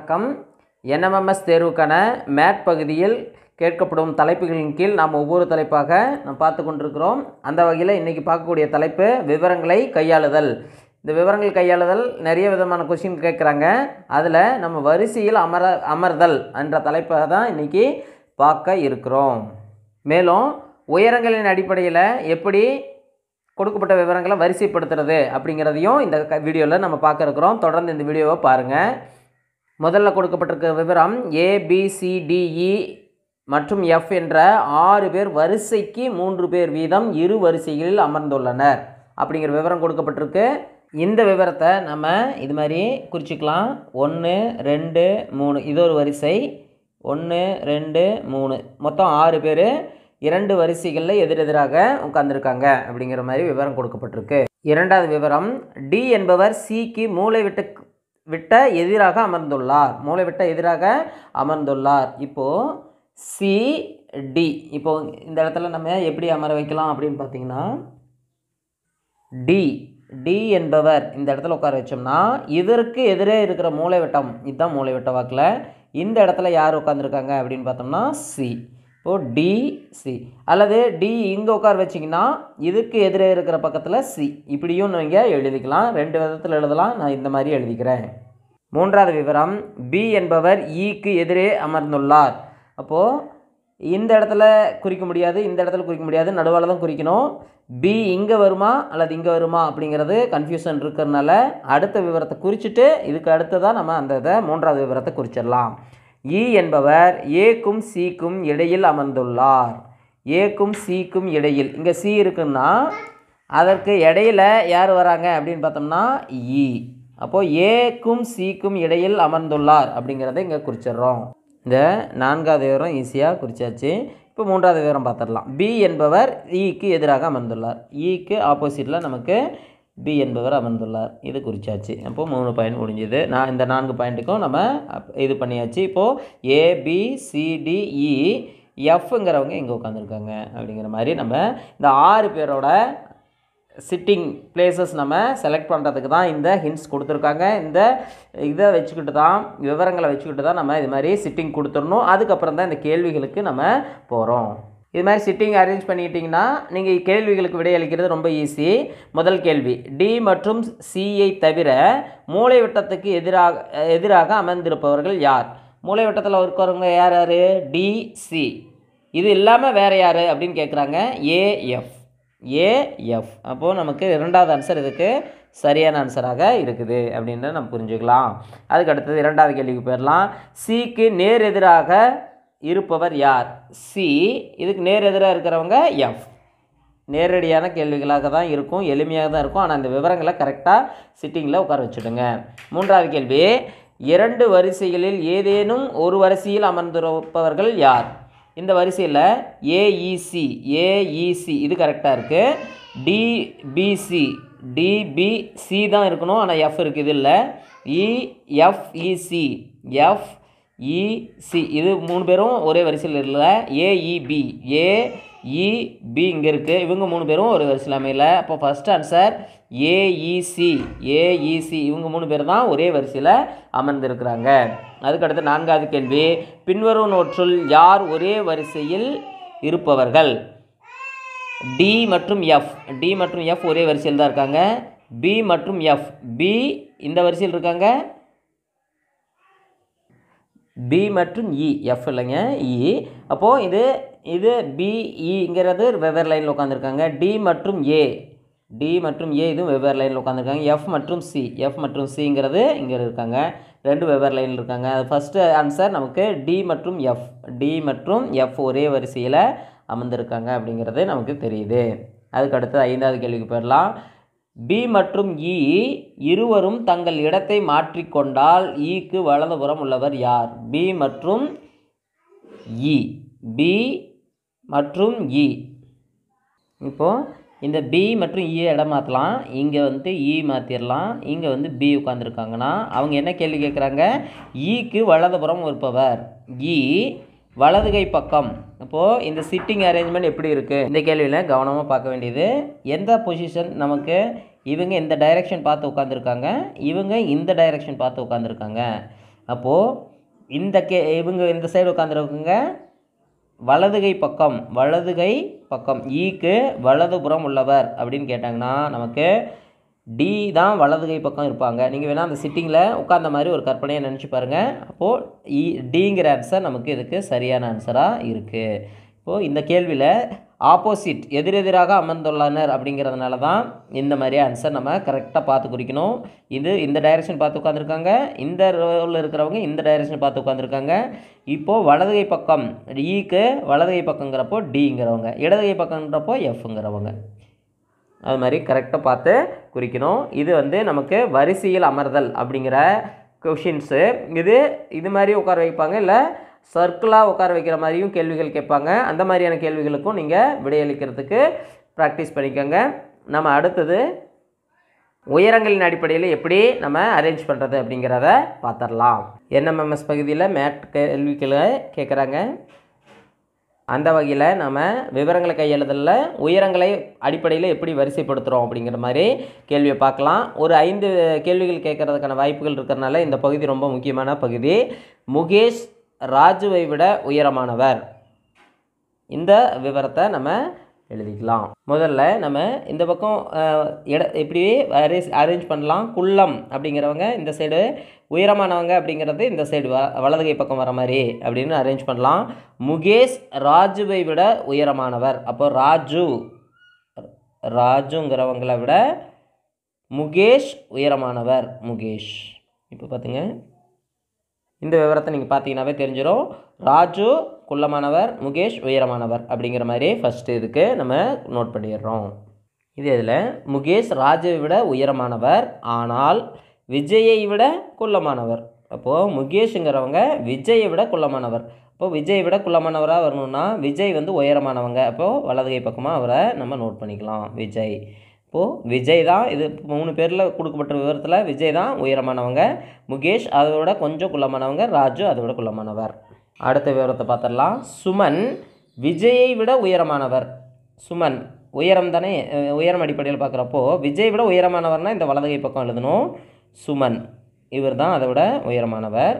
வணக்கம். என்எம்எம்எஸ் தேர்வுக்கான மேட் பகுதியில் கேட்கப்படும் தலைப்புகளின் கீழ் நாம் ஒவ்வொரு தலைப்பாக நாம் பார்த்து கொண்டிருக்கிறோம். அந்த வகையில் இன்றைக்கி பார்க்கக்கூடிய தலைப்பு விவரங்களை கையாளுதல். இந்த விவரங்கள் கையாளுதல் நிறைய விதமான கொஷின் கேட்குறாங்க. அதில் நம்ம வரிசையில் அமர அமர்தல் என்ற தலைப்பை தான் இன்றைக்கி பார்க்க இருக்கிறோம். மேலும் உயரங்களின் அடிப்படையில் எப்படி கொடுக்கப்பட்ட விவரங்களை வரிசைப்படுத்துறது அப்படிங்கிறதையும் இந்த வீடியோவில் நம்ம பார்க்க இருக்கிறோம். தொடர்ந்து இந்த வீடியோவை பாருங்கள் முதல்ல கொடுக்கப்பட்டிருக்க விவரம் ஏபிசிடிஇ e மற்றும் எஃப் என்ற ஆறு பேர் வரிசைக்கு மூன்று பேர் வீதம் இரு வரிசைகளில் அமர்ந்துள்ளனர். அப்படிங்கிற விவரம் கொடுக்கப்பட்டிருக்கு. இந்த விவரத்தை நம்ம இது மாதிரி குறிச்சிக்கலாம். ஒன்று ரெண்டு மூணு. இது ஒரு வரிசை. ஒன்று ரெண்டு மூணு. மொத்தம் ஆறு பேர் இரண்டு வரிசைகளில் எதிரெதிராக உட்கார்ந்துருக்காங்க அப்படிங்கிற மாதிரி விவரம் கொடுக்கப்பட்டிருக்கு. இரண்டாவது விவரம் டி என்பவர் சிக்கு மூளைவிட்டு விட்ட எதிராக அமர்ந்துள்ளார். மூளை விட்ட எதிராக அமர்ந்துள்ளார். இப்போது சி டி இப்போ இந்த இடத்துல நம்ம எப்படி அமர வைக்கலாம் அப்படின்னு பார்த்தீங்கன்னா டி டி என்பவர் இந்த இடத்துல உட்கார வச்சோம்னா இதற்கு எதிரே இருக்கிற மூளைவட்டம் இதுதான் மூளைவட்ட வாக்கில் இந்த இடத்துல யார் உட்காந்துருக்காங்க அப்படின்னு பார்த்தோம்னா சி இப்போது டி சி அல்லது டி இங்கே உட்கார வச்சிங்கன்னா இதுக்கு எதிரே இருக்கிற பக்கத்தில் சி இப்படியும் நீங்கள் எழுதிக்கலாம். ரெண்டு விதத்தில் எழுதலாம். நான் இந்த மாதிரி எழுதிக்கிறேன். மூன்றாவது விவரம் பி என்பவர் e ஈக்கு எதிரே அமர்ந்துள்ளார். அப்போது இந்த இடத்துல குறிக்க முடியாது இந்த இடத்துல குறிக்க முடியாது நடுவால் தான் குறிக்கணும். பி இங்கே வருமா அல்லது இங்கே வருமா அப்படிங்கிறது கன்ஃபியூஷன் இருக்கிறதுனால அடுத்த விவரத்தை குறிச்சிட்டு இதுக்கு அடுத்து தான் நம்ம அந்த இதை மூன்றாவது விவரத்தை குறிச்சிடலாம். இ என்பவர் ஏக்கும் சிக்கும் இடையில் அமர்ந்துள்ளார். ஏக்கும் சிக்கும் இடையில். இங்கே சி இருக்குன்னா அதற்கு இடையில யார் வராங்க அப்படின்னு பார்த்தோம்னா இ அப்போது ஏக்கும் சிக்கும் இடையில் அமர்ந்துள்ளார் அப்படிங்கிறத இங்கே குறிச்சிடுறோம். இந்த நான்காவது விவரம் ஈஸியாக குறிச்சாச்சு. இப்போ மூன்றாவது விவரம் பார்த்துடலாம். பி என்பவர் ஈக்கு எதிராக அமர்ந்துள்ளார். ஈக்கு ஆப்போசிட்டில் நமக்கு பி என்பவர் அமர்ந்துள்ளார். இது குறிச்சாச்சு. அப்போது மூணு பாயிண்ட் முடிஞ்சுது. நான் இந்த நான்கு பாயிண்ட்டுக்கும் நம்ம இது பண்ணியாச்சு. இப்போது ஏபிசிடிஇ எஃப்ங்கிறவங்க e, இங்கே உட்காந்துருக்காங்க அப்படிங்கிற மாதிரி நம்ம இந்த ஆறு பேரோட சிட்டிங் பிளேசஸ் நம்ம செலக்ட் பண்ணுறதுக்கு தான் இந்த ஹிண்ட்ஸ் கொடுத்துருக்காங்க. இந்த இதை வச்சுக்கிட்டு தான் விவரங்களை வச்சுக்கிட்டு தான் நம்ம இது மாதிரி சிட்டிங் கொடுத்துடணும். அதுக்கப்புறம் தான் இந்த கேள்விகளுக்கு நம்ம போகிறோம் இது மாதிரி சிட்டிங் அரேஞ்ச் பண்ணிக்கிட்டிங்கன்னா நீங்கள் கேள்விகளுக்கு விடையளிக்கிறது ரொம்ப ஈஸி முதல் கேள்வி டி மற்றும் சியை தவிர மூளைவட்டத்துக்கு எதிராக எதிராக அமர்ந்திருப்பவர்கள் யார்? மூளைவட்டத்தில் இருக்கிறவங்க யார் யார்? டிசி இது இல்லாமல் வேறு யார் அப்படின்னு கேட்குறாங்க ஏஎஃப் ஏஎஃப் அப்போது நமக்கு இரண்டாவது ஆன்சர் இதுக்கு சரியான ஆன்சராக இருக்குது அப்படின்னு நம்ம புரிஞ்சுக்கலாம். அதுக்கு அடுத்தது இரண்டாவது கேள்விக்கு போயிடலாம். சிக்கு நேர் எதிராக இருப்பவர் யார்? சி. இதுக்கு நேர் எதிராக இருக்கிறவங்க எஃப். நேரடியான கேள்விகளாக தான் இருக்கும் எளிமையாக தான் இருக்கும். ஆனால் அந்த விவரங்களை கரெக்டாக சிட்டிங்கில் உட்கார வச்சுடுங்க. மூன்றாவது கேள்வி. இரண்டு வரிசைகளில் ஏதேனும் ஒரு வரிசையில் அமர்ந்திருப்பவர்கள் யார்? இந்த வரிசையில் ஏஇசி ஏஇசி இது கரெக்டாக இருக்குது டிபிசி டிபிசி தான் இருக்கணும். ஆனால் எஃப் இருக்குது இது இல்லை இஎஃப்இசி எஃப் இசி இது மூணு பேரும் ஒரே வரிசையில் இல்லை ஏஇபி ஏஇபி இங்கே இருக்குது இவங்க மூணு பேரும் ஒரு வரிசையில் அமையல. அப்போ ஃபஸ்ட் ஆன்சர் ஏஇசி ஏஇசி இவங்க மூணு பேர் தான் ஒரே வரிசையில் அமர்ந்திருக்கிறாங்க. அதுக்கடுத்து நான்காவது கேள்வி. பின்வரும் நோற்றுள் யார் ஒரே வரிசையில் இருப்பவர்கள்? டி மற்றும் எஃப். டி மற்றும் எஃப் ஒரே வரிசையில் தான் இருக்காங்க. பி மற்றும் எஃப். பி இந்த வரிசையில் இருக்காங்க. பி மற்றும் e, இ எஃப் இல்லைங்க e. இ அப்போது இது இது பிஇங்கிறது e வெவ்வேறு லைனில் உட்காந்துருக்காங்க டி மற்றும் ஏ டி மற்றும் ஏ இதுவும் வெவ்வேறு லைனில் உட்காந்துருக்காங்க எஃப் மற்றும் சி எஃப் மற்றும் சிங்கிறது இங்கே இருக்காங்க. ரெண்டு வெவ்வேறு லைனில் இருக்காங்க. அது ஃபஸ்ட்டு ஆன்சர் நமக்கு டி மற்றும் எஃப் டி மற்றும் எஃப் ஒரே வரிசையில் அமர்ந்திருக்காங்க அப்படிங்கிறது நமக்கு தெரியுது. அதுக்கு அடுத்து ஐந்தாவது கேள்விக்கு போயிடலாம். பி மற்றும் இ இருவரும் தங்கள் இடத்தை மாற்றிக்கொண்டால் ஈக்கு வலதுபுறம் உள்ளவர் யார்? பி மற்றும் இ. பி மற்றும் இ. இப்போது இந்த பி மற்றும் இ இடம் மாற்றலாம் இங்கே வந்து இ மாற்றிடலாம் இங்கே வந்து பி உட்காந்துருக்காங்கன்னா அவங்க என்ன கேள்வி கேட்குறாங்க ஈக்கு வலதுபுறம் இருப்பவர். இ வலது கை பக்கம். இப்போது இந்த சிட்டிங் அரேஞ்ச்மெண்ட் எப்படி இருக்குது இந்த கேள்வியில் கவனமாக பார்க்க வேண்டியது எந்த பொசிஷன் நமக்கு இவங்க இந்த டைரெக்ஷன் பார்த்து உட்காந்துருக்காங்க இவங்க இந்த டைரெக்ஷன் பார்த்து உட்காந்துருக்காங்க அப்போது இந்த கே இவங்க இந்த சைடு உட்காந்துருக்குங்க வலதுகை பக்கம் வலதுகை பக்கம் e ஈக்கு வலதுபுறம் உள்ளவர் அப்படின்னு கேட்டாங்கன்னா நமக்கு டி தான் வலதுகை பக்கம் இருப்பாங்க. நீங்கள் வேணால் அந்த சிட்டிங்கில் உட்காந்த மாதிரி ஒரு கற்பனையை நினச்சி பாருங்கள் அப்போது இ e, டிங்கிற ஆன்சர் நமக்கு இதுக்கு சரியான ஆன்சராக இருக்குது இப்போது இந்த கேள்வியில் ஆப்போசிட் எதிரெதிராக அமர்ந்துள்ளனர் அப்படிங்கிறதுனால தான் இந்த மாதிரி ஆன்சர் நம்ம கரெக்டாக பார்த்து குறிக்கணும். இது இந்த டைரெக்ஷன் பார்த்து உட்காந்துருக்காங்க இந்த ரோவில் இருக்கிறவங்க இந்த டைரெக்ஷன் பார்த்து உட்காந்துருக்காங்க இப்போது வலதுகை பக்கம் e ஈக்கு வலதுகை பக்கங்கிறப்போ டிங்கிறவங்க இடதுகை பக்கங்கிறப்போ எஃப்ங்கிறவங்க அது மாதிரி கரெக்டாக பார்த்து குறிக்கணும். இது வந்து நமக்கு வரிசையில் அமர்தல் அப்படிங்கிற கொஷின்ஸு இது இது மாதிரி உட்கார வைப்பாங்க இல்லை சர்க்கிளாக உட்கார வைக்கிற மாதிரியும் கேள்விகள் கேட்பாங்க. அந்த மாதிரியான கேள்விகளுக்கும் நீங்கள் விடையளிக்கிறதுக்கு ப்ராக்டிஸ் பண்ணிக்கோங்க. நம்ம அடுத்தது உயரங்களின் அடிப்படையில் எப்படி நம்ம அரேஞ்ச் பண்ணுறது அப்படிங்கிறத பார்த்துடலாம். என்எம்எம்எஸ் பகுதியில் மேட் கேள்விகளை கேட்குறாங்க அந்த வகையில் நம்ம விவரங்களை கையெழுதலில் உயரங்களை அடிப்படையில் எப்படி வரிசைப்படுத்துகிறோம் அப்படிங்கிற மாதிரி கேள்வியை பார்க்கலாம். ஒரு ஐந்து கேள்விகள் கேட்கறதுக்கான வாய்ப்புகள் இருக்கிறனால இந்த பகுதி ரொம்ப முக்கியமான பகுதி. முகேஷ் ராஜுவை விட உயரமானவர். இந்த விவரத்தை நம்ம எழுதிக்கலாம். முதல்ல நம்ம இந்த பக்கம் இட எப்படி அரேஞ்ச் அரேஞ்ச் பண்ணலாம். குள்ளம் அப்படிங்கிறவங்க இந்த சைடு உயரமானவங்க அப்படிங்கிறது இந்த சைடு வ வலதுகை பக்கம் வர மாதிரி அப்படின்னு அரேஞ்ச் பண்ணலாம். முகேஷ் ராஜுவை விட உயரமானவர். அப்போ ராஜு ராஜுங்கிறவங்களை விட முகேஷ் உயரமானவர். முகேஷ். இப்போ பார்த்துங்க இந்த விவரத்தை நீங்கள் பார்த்தீங்கன்னாவே தெரிஞ்சிடும் ராஜு குள்ளமானவர் முகேஷ் உயரமானவர் அப்படிங்கிற மாதிரி ஃபஸ்ட்டு இதுக்கு நம்ம நோட் பண்ணிடுறோம். இது இதில் முகேஷ் ராஜுவை விட உயரமானவர் ஆனால் விஜயை விட குள்ளமானவர். அப்போது முகேஷுங்கிறவங்க விஜயை விட குள்ளமானவர். அப்போது விஜயை விட குள்ளமானவராக வரணும்னா விஜய் வந்து உயரமானவங்க. அப்போது வலதுகை பக்கமாக அவரை நம்ம நோட் பண்ணிக்கலாம். விஜய். இப்போது விஜய் தான் இது மூணு பேரில் கொடுக்கப்பட்ட விவரத்தில் விஜய் தான் உயரமானவங்க. முகேஷ் அதை விட கொஞ்சம் குள்ளமானவங்க ராஜு அதை விட குள்ளமானவர். அடுத்த விவரத்தை பார்த்துடலாம். சுமன் விஜயை விட உயரமானவர். சுமன் உயரம் தானே உயரம் அடிப்படையில் பார்க்குறப்போ விஜய் விட உயரமானவர்னால் இந்த வலதுகை பக்கம் எழுதணும். சுமன் இவர் தான் அதை விட உயரமானவர்.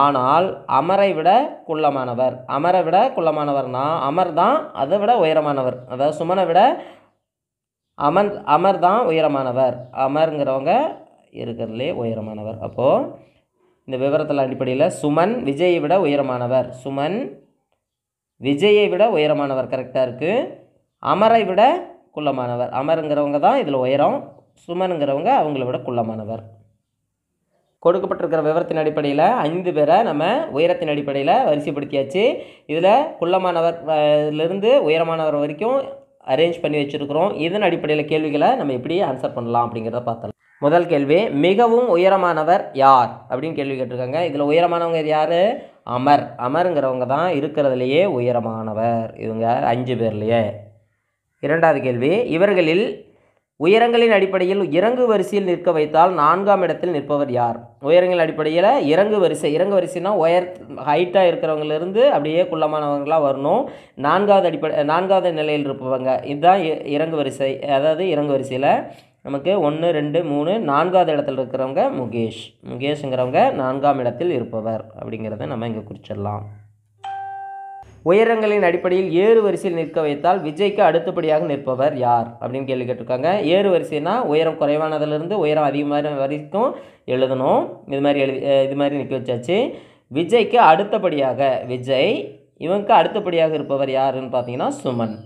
ஆனால் அமரை விட குள்ளமானவர். அமரை விட குள்ளமானவர்னா அமர் தான் அதை விட உயரமானவர். அதாவது சுமனை விட அமர் அமர் தான் உயரமானவர். அமருங்கிறவங்க இருக்கிறதுலே உயரமானவர். அப்போது இந்த விவரத்தில் அடிப்படையில் சுமன் விஜயை விட உயரமானவர். சுமன் விஜயை விட உயரமானவர் கரெக்டாக இருக்குது அமரை விட குள்ளமானவர். அமருங்கிறவங்க தான் இதில் உயரம். சுமனுங்கிறவங்க அவங்கள விட குள்ளமானவர். கொடுக்கப்பட்டிருக்கிற விவரத்தின் அடிப்படையில் ஐந்து பேரை நம்ம உயரத்தின் அடிப்படையில் வரிசைப்படுத்தியாச்சு. இதில் குள்ளமானவர் இருந்து உயரமானவர் வரைக்கும் அரேஞ்ச் பண்ணி வச்சுருக்கிறோம். இதன் அடிப்படையில் கேள்விகளை நம்ம எப்படி ஆன்சர் பண்ணலாம் அப்படிங்கிறத பார்த்தலாம் முதல் கேள்வி மிகவும் உயரமானவர் யார்? அப்படின்னு கேள்வி கேட்டிருக்காங்க. இதில் உயரமானவங்க யார்? அமர். அமருங்கிறவங்க தான் இருக்கிறதுலையே உயரமானவர். இவங்க அஞ்சு பேர்லையே. இரண்டாவது கேள்வி இவர்களில் உயரங்களின் அடிப்படையில் இறங்கு வரிசையில் நிற்க வைத்தால் நான்காம் இடத்தில் நிற்பவர் யார்? உயரங்களின் அடிப்படையில் இறங்கு வரிசை. இறங்கு வரிசைனா உயர் ஹைட்டாக இருக்கிறவங்களிருந்து அப்படியே குள்ளமானவங்களாக வரணும். நான்காவது அடிப்படை நான்காவது நிலையில் இருப்பவங்க. இதுதான் இ- இறங்கு வரிசை. அதாவது இறங்கு வரிசையில் நமக்கு ஒன்று ரெண்டு மூணு நான்காவது இடத்துல இருக்கிறவங்க முகேஷ். முகேஷுங்கிறவங்க நான்காம் இடத்தில் இருப்பவர் அப்படிங்கிறத நம்ம இங்கே குறிச்சிடலாம். உயரங்களின் அடிப்படையில் ஏறு வரிசையில் நிற்க வைத்தால் விஜய்க்கு அடுத்தபடியாக நிற்பவர் யார்? அப்படின்னு கேள்வி கேட்டிருக்காங்க. ஏறு வரிசைனா உயரம் குறைவானதுலேருந்து உயரம் அதிகமான வரைக்கும் எழுதணும். இது மாதிரி எழுதி இது மாதிரி நிற்க வச்சாச்சு. விஜய்க்கு அடுத்தபடியாக விஜய் இவனுக்கு அடுத்தபடியாக இருப்பவர் யாருன்னு பார்த்தீங்கன்னா சுமன்.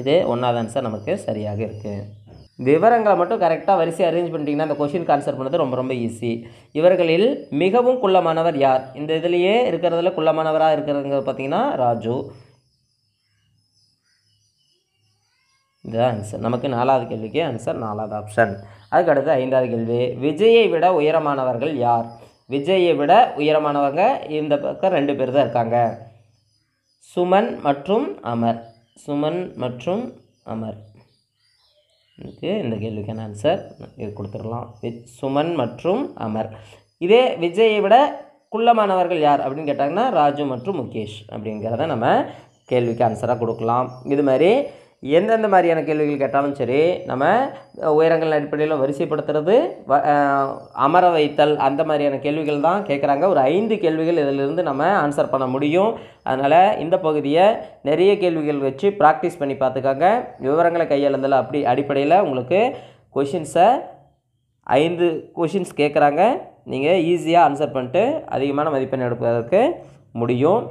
இது ஒன்றாவது ஆன்சர் நமக்கு சரியாக இருக்குது விவரங்களை மட்டும் கரெக்டாக வரிசை அரேஞ்ச் பண்ணிட்டீங்கன்னா அந்த கொஷின் ஆன்சர் பண்ணுறது ரொம்ப ரொம்ப ஈஸி இவர்களில் மிகவும் குள்ளமானவர் யார்? இந்த இதுலேயே இருக்கிறதுல குள்ளமானவராக இருக்கிறதுங்க பார்த்தீங்கன்னா ராஜு. இதுதான் ஆன்சர் நமக்கு நாலாவது கேள்விக்கு ஆன்சர் நாலாவது ஆப்ஷன் அதுக்கடுத்து ஐந்தாவது கேள்வி. விஜயை விட உயரமானவர்கள் யார்? விஜயை விட உயரமானவங்க இந்த பக்கம் ரெண்டு பேர் தான் இருக்காங்க. சுமன் மற்றும் அமர். சுமன் மற்றும் அமர். இதுக்கு இந்த கேள்விக்கான ஆன்சர் இது கொடுத்துடலாம். வி- சுமன் மற்றும் அமர். இதே விஜயை விட குள்ளமானவர்கள் யார் அப்படின்னு கேட்டாங்கன்னா ராஜு மற்றும் முகேஷ் அப்படிங்கிறத நம்ம கேள்விக்கு ஆன்சராக கொடுக்கலாம். இது மாதிரி எந்தெந்த மாதிரியான கேள்விகள் கேட்டாலும் சரி நம்ம உயரங்கள் அடிப்படையில் வரிசைப்படுத்துறது வ- அமர வைத்தல் அந்த மாதிரியான கேள்விகள் தான் கேட்குறாங்க. ஒரு ஐந்து கேள்விகள் இதிலிருந்து நம்ம ஆன்சர் பண்ண முடியும். அதனால் இந்த பகுதியை நிறைய கேள்விகள் வச்சு ப்ராக்டிஸ் பண்ணி பார்த்துக்காங்க. விவரங்களை கையாளுதல் அப்படி அடிப்படையில் உங்களுக்கு கொஷின்ஸை ஐந்து கொஷின்ஸ் கேட்குறாங்க. நீங்கள் ஈஸியாக ஆன்சர் பண்ணிட்டு அதிகமான மதிப்பெண் எடுப்பதற்கு முடியும்.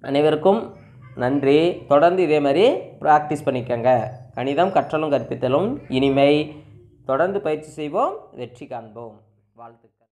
அனைவருக்கும் நன்றி. தொடர்ந்து இதே மாதிரி ப்ராக்டிஸ் பண்ணிக்கோங்க. கணிதம் கற்றலும் கற்பித்தலும் இனிமை. தொடர்ந்து பயிற்சி செய்வோம். வெற்றி காண்போம். வாழ்த்துக்கள்.